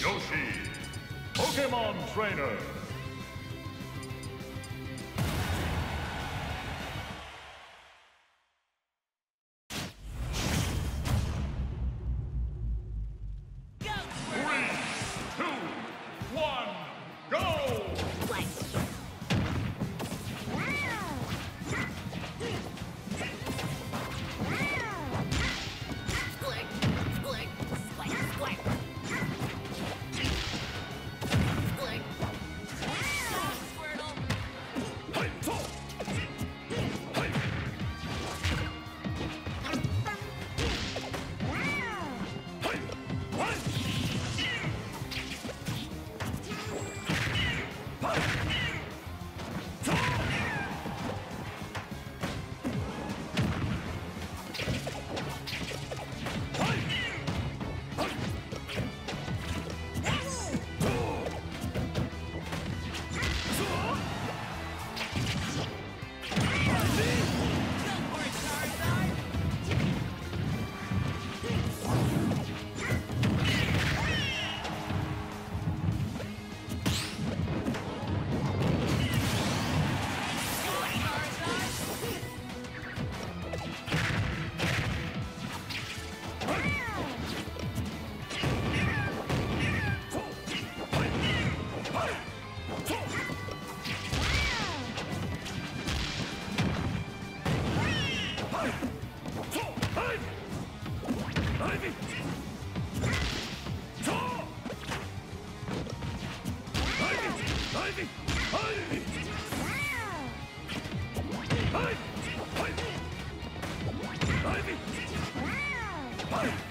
Yoshi, Pokemon Trainer. Pokemon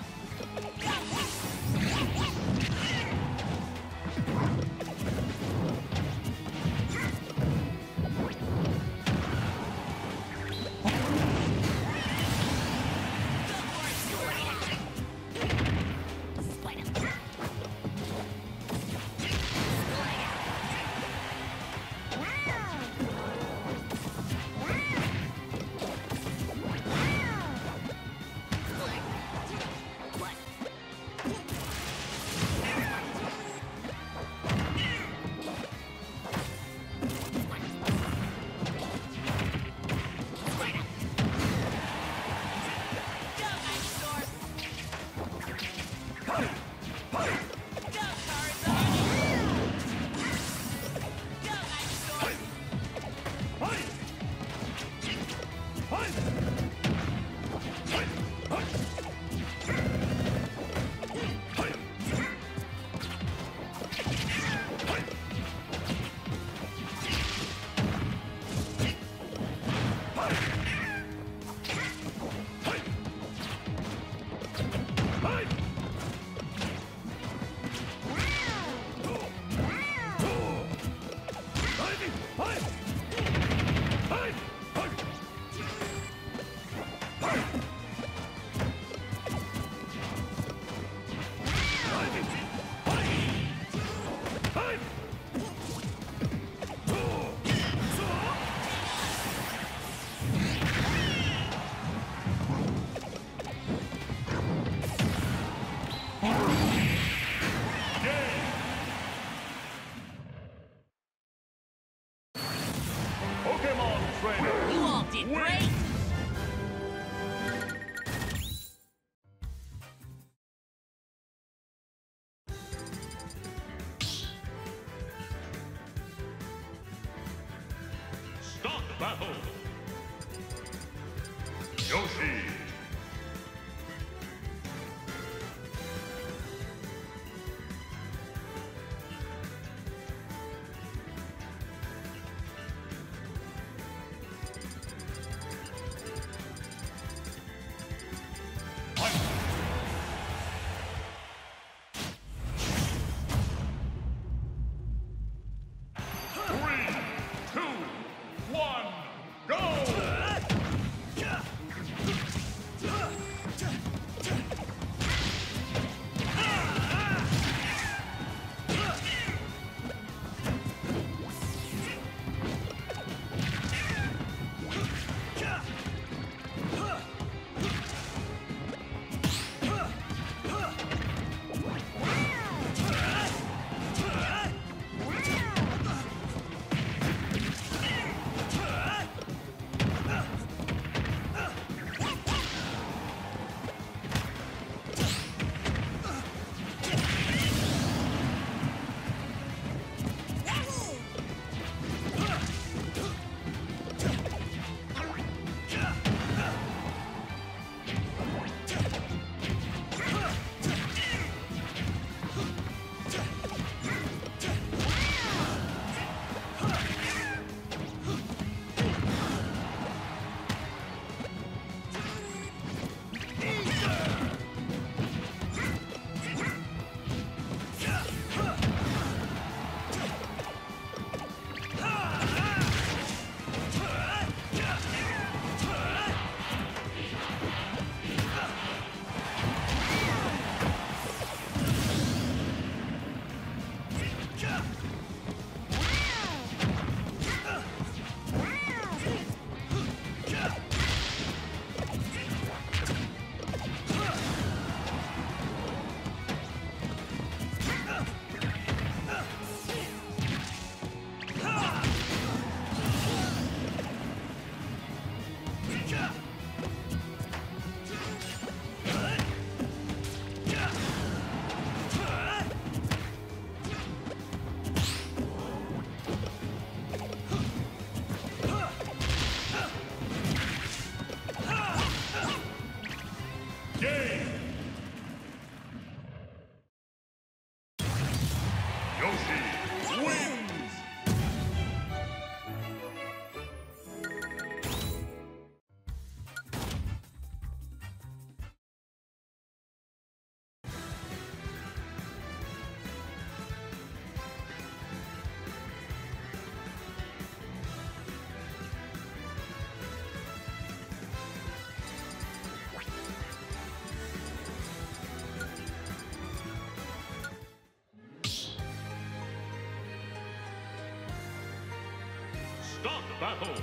Start battle!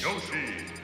Yoshi!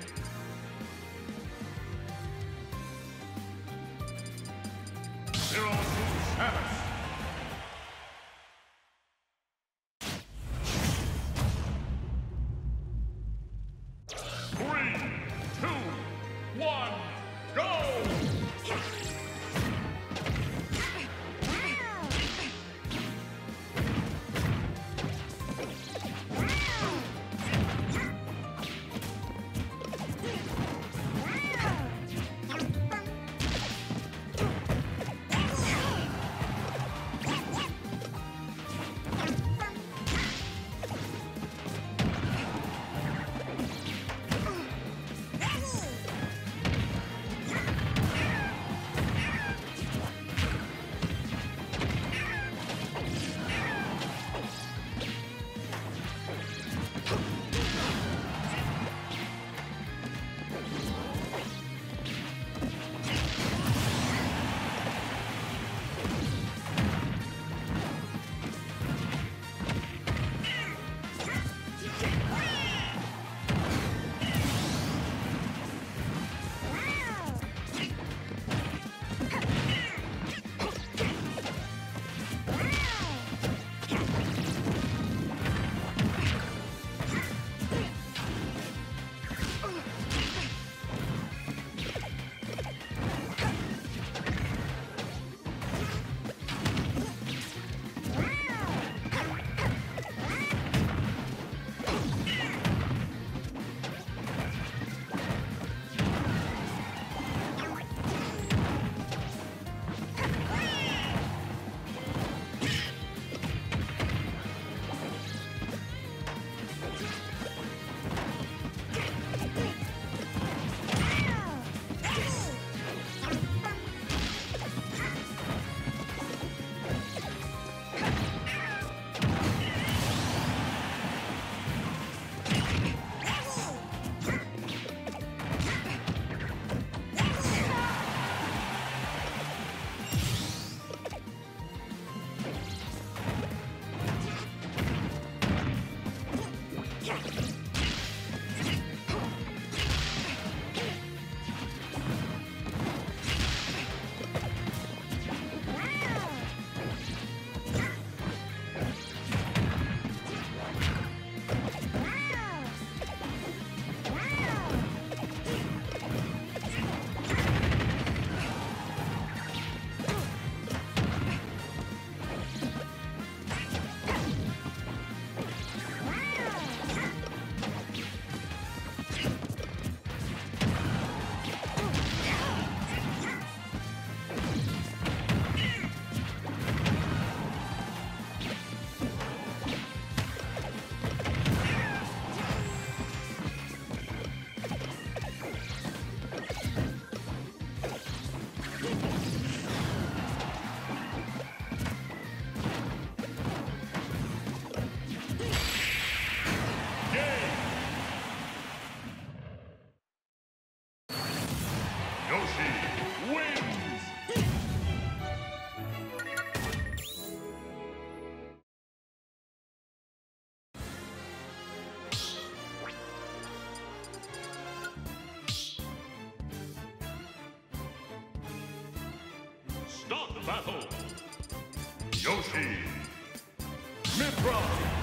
Yoshi! Mithra!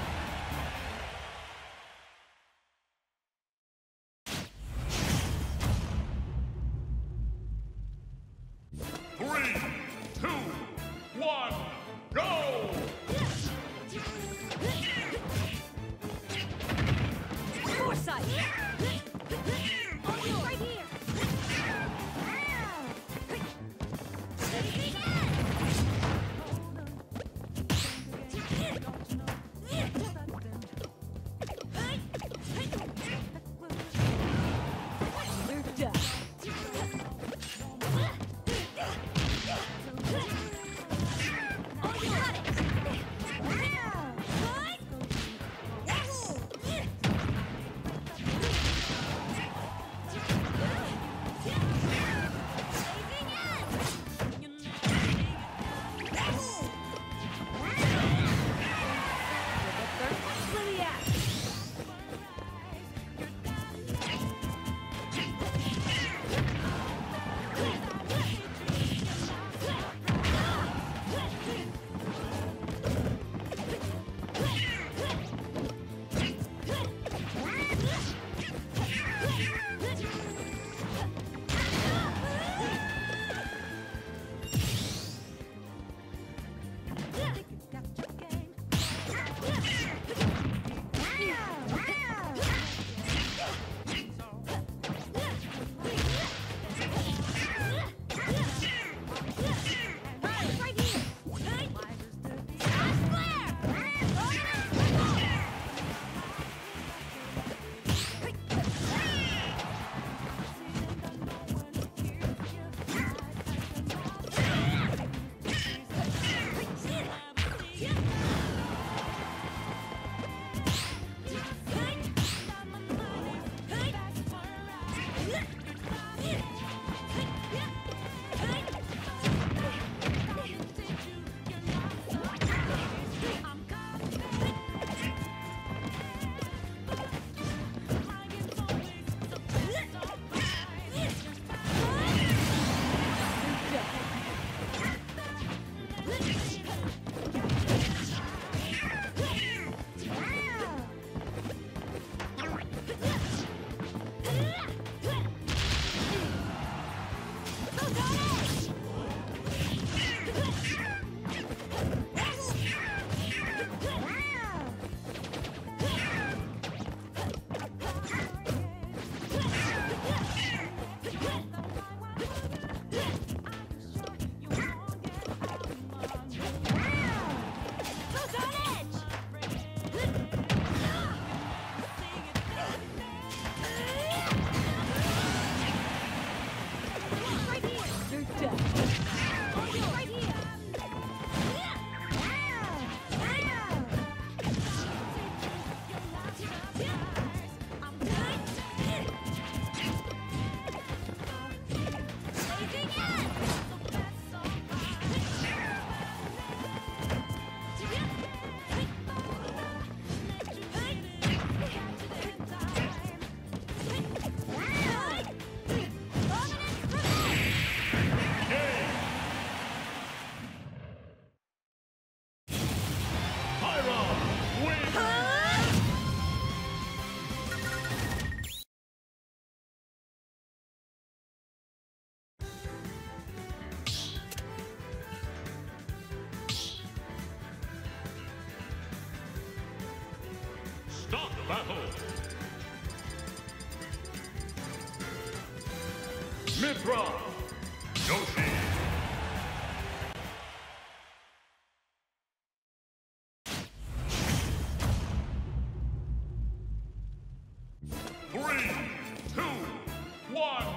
one.